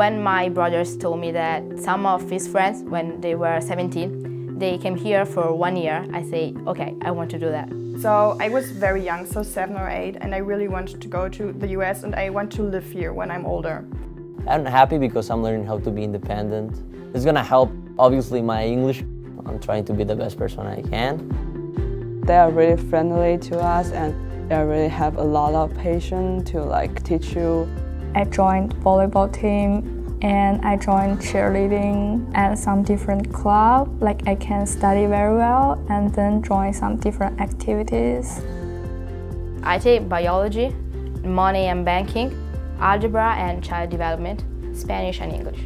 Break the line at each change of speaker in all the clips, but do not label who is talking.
When my brothers told me that some of his friends, when they were 17, they came here for one year, I say, okay, I want to do that.
So I was very young, so seven or eight, and I really wanted to go to the US and I want to live here when I'm older.
I'm happy because I'm learning how to be independent. It's gonna help, obviously, my English. I'm trying to be the best person I can.
They are really friendly to us and they really have a lot of patience to like teach you.
I joined volleyball team and I joined cheerleading and some different club. Like I can study very well and then join some different activities.
I take biology, money and banking, algebra and child development, Spanish and English.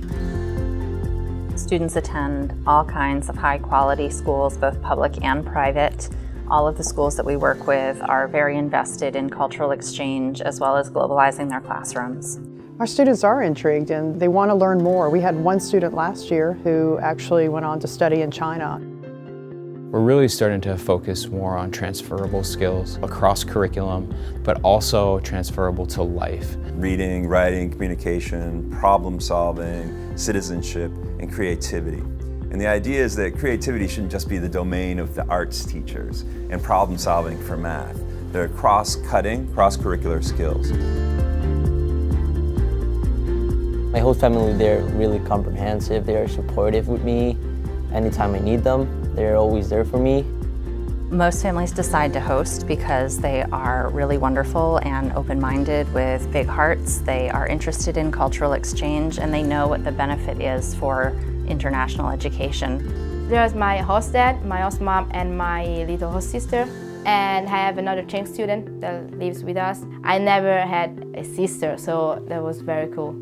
Students attend all kinds of high quality schools, both public and private. All of the schools that we work with are very invested in cultural exchange as well as globalizing their classrooms.
Our students are intrigued and they want to learn more. We had one student last year who actually went on to study in China.
We're really starting to focus more on transferable skills across curriculum, but also transferable to life.
Reading, writing, communication, problem solving, citizenship, and creativity. And the idea is that creativity shouldn't just be the domain of the arts teachers and problem solving for math. They're cross-cutting, cross-curricular skills.
My whole family, they're really comprehensive. They're supportive with me. Anytime I need them, they're always there for me.
Most families decide to host because they are really wonderful and open-minded with big hearts. They are interested in cultural exchange and they know what the benefit is for international education.
There's my host dad, my host mom, and my little host sister. And I have another change student that lives with us. I never had a sister, so that was very cool.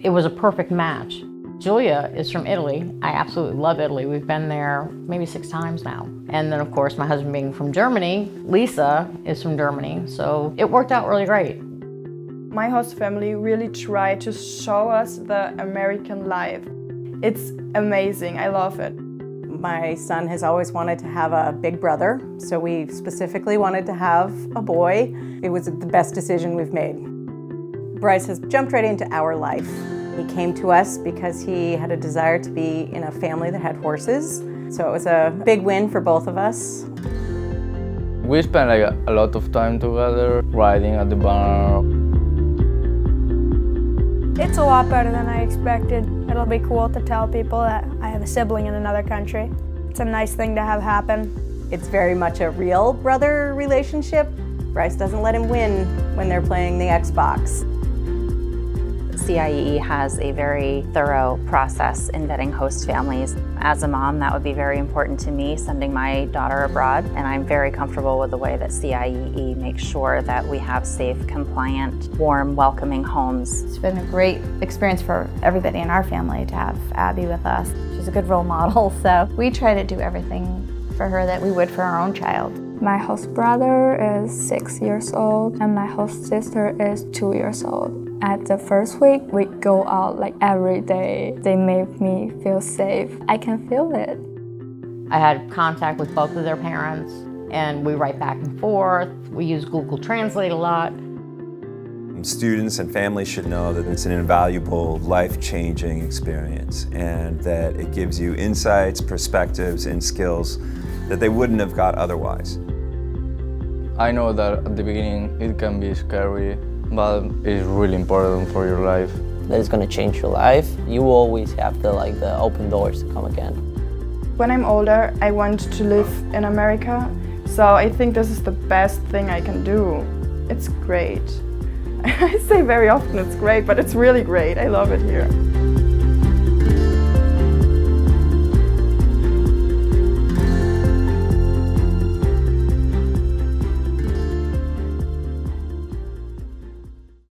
It was a perfect match. Julia is from Italy. I absolutely love Italy. We've been there maybe six times now. And then, of course, my husband being from Germany, Lisa is from Germany. So it worked out really great.
My host family really tried to show us the American life. It's amazing. I love it.
My son has always wanted to have a big brother, so we specifically wanted to have a boy. It was the best decision we've made. Bryce has jumped right into our life. He came to us because he had a desire to be in a family that had horses. So it was a big win for both of us.
We spent like a lot of time together, riding at the barn.
It's a lot better than I expected. It'll be cool to tell people that I have a sibling in another country. It's a nice thing to have happen.
It's very much a real brother relationship. Bryce doesn't let him win when they're playing the Xbox.
CIEE has a very thorough process in vetting host families. As a mom, that would be very important to me, sending my daughter abroad, and I'm very comfortable with the way that CIEE makes sure that we have safe, compliant, warm, welcoming homes.
It's been a great experience for everybody in our family to have Abby with us. She's a good role model, so we try to do everything for her that we would for our own child.
My host brother is six years old and my host sister is two years old. At the first week, we go out like every day. They make me feel safe. I can feel it.
I had contact with both of their parents and we write back and forth. We use Google Translate a lot.
Students and families should know that it's an invaluable, life-changing experience and that it gives you insights, perspectives, and skills that they wouldn't have got otherwise.
I know that at the beginning it can be scary, but it's really important for your life.
That is going to change your life. You always have the like the open doors to come again.
When I'm older, I want to live in America, so I think this is the best thing I can do. It's great. I say very often it's great, but it's really great. I love it here.